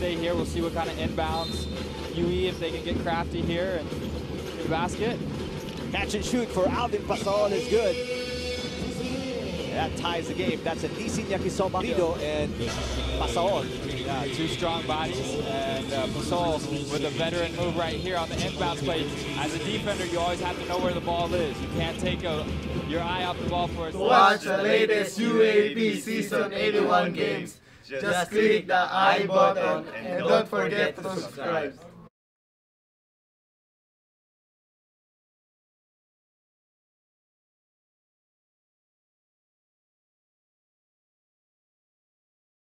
stay here. We'll see what kind of inbounds UE if they can get crafty here and get a basket. Catch and shoot for Alvin Pasaol is good. That ties the game. That's a DC Yakisoba Lido and Pasaol. Yeah, two strong bodies, and uh, Pasaol with a veteran move right here on the inbounds play. As a defender, you always have to know where the ball is. You can't take a, your eye off the ball for a Watch the latest UAAP Season 81 games. Just click the I button and don't forget to subscribe.